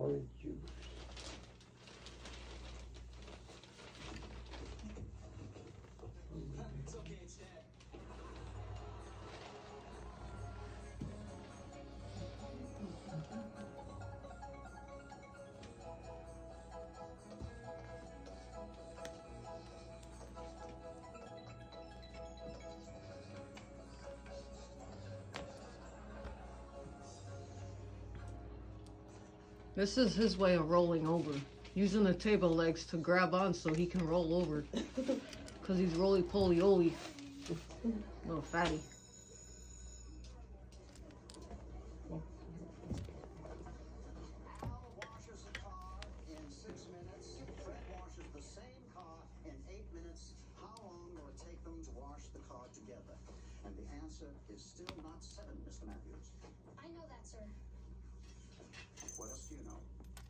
orange juice. This is his way of rolling over. Using the table legs to grab on so he can roll over. Because he's roly poly oly. Little fatty. Al washes the car in six minutes. Fred washes the same car in eight minutes. How long will it take them to wash the car together? And the answer is still not seven, Mr. Matthews. I know that, sir. What else do you know?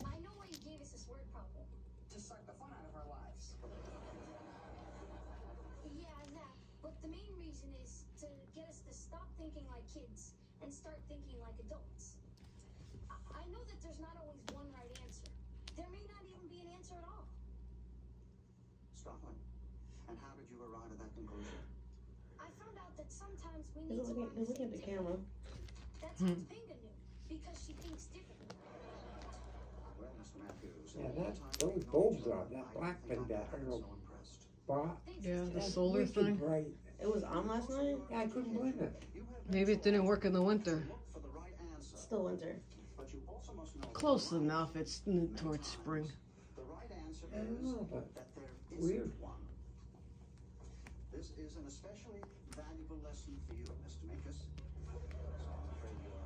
I know why you gave us this word problem. to suck the fun out of our lives. Yeah, that. But the main reason is to get us to stop thinking like kids and start thinking like adults. I, I know that there's not always one right answer. There may not even be an answer at all. Scotland. And how did you arrive at that conclusion? I found out that sometimes we need to looking, learn he's to looking at think the camera. differently. That's hmm. what Pinga knew because she thinks differently. Well, Mr. Matthews. Yeah, that- those bulbs are- that I black think and I that haven't arrow. so impressed. But Thanks, Yeah, the that's solar wicked thing. bright. It was on last night. Yeah, I couldn't believe it. Maybe it didn't work in the winter. Look for the. Still winter. But you also must know Close enough. It's towards spring. The right answer I don't know, but that there isn't weird. one. This is an especially valuable lesson for you, Mr. Minkus. So I'm afraid your,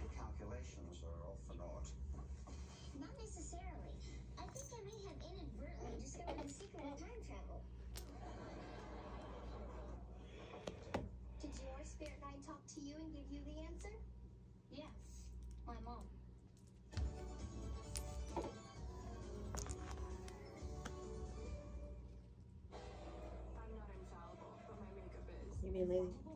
your calculations are all for naught. Not necessarily. I think I may have I'm not